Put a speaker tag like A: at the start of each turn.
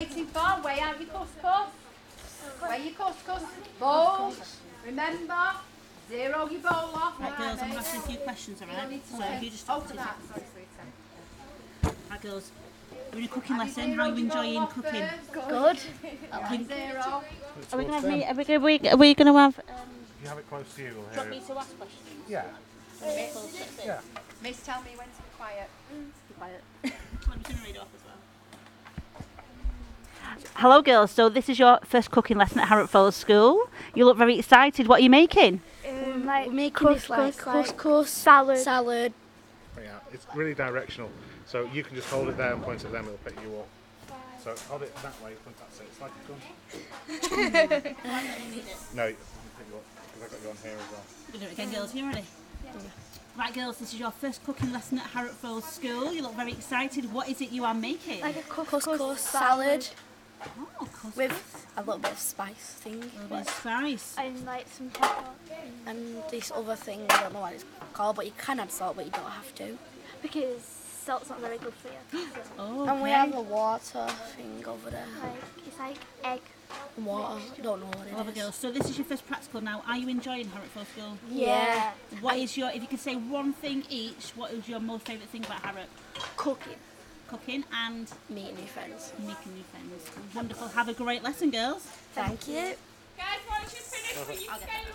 A: Waiting for, weigh out your couscous. Weigh your couscous. Bowl. Remember, zero your bowl off.
B: Right, girls, I'm
A: Marty.
B: asking a few questions,
A: You
B: alright?
A: need to
B: So
A: weigh-
B: if you just talk
A: for
B: to
A: that.
B: us.
A: Sorry, sweetie.
B: Right, girls. We're in a cooking
A: Have
B: lesson. How are you
A: zeroed your bowl
B: enjoying cooking?
A: first?
C: Good.
A: Right, Zero.
B: Are we going to have me? Are we going? We, are we going to have? Um,
D: You have it close to you, we'll
B: do you
D: hear
B: me
D: it.
B: to ask questions?
D: Yeah,
B: Yeah.
D: yeah.
A: Miss, tell me when to be quiet.
B: Be quiet. Let me turn the radio off as well. Hello, girls. So this is your first cooking lesson at Harrop Fold School. You look very excited. What are you making?
C: Um, like
E: We're making this like
C: couscous, like
E: couscous,
C: salad.
E: salad.
D: Yeah, it's really directional. So you can just hold it there and point at them, it'll pick you up. So hold it that way, point that's it. It's like a gun. no, it'll pick you up because I've got you on here as well.
B: We'll do it again, girls. You ready? Right, girls. This is your first cooking lesson at Harrop Fold School. You look very excited. What is it you are making?
C: like a couscous,
E: Couscous, salad
B: oh, couscous.
E: with a little bit of spice thing.
B: a little bit of spice.
C: and like some pepper.
E: And this other thing, I don't know what it's called, but you can add salt, but you don't have to.
C: Because salt's not very good for you. So,
B: Oh,
E: And we have a water thing over there.
C: like it's like egg.
E: Water, I don't know what
B: Love
E: it
B: it,
E: is.
B: girls. So this is your first practical now. Are you enjoying Harrop Fold School?
E: Yeah.
B: What is your, if you could say one thing each, what is your most favourite thing about Harrop?
E: Cooking.
B: Cooking and
E: Meeting new friends.
B: making new friends. Wonderful. Have a great lesson, girls.
E: Thank you.
F: Guys, once you finish, will you stay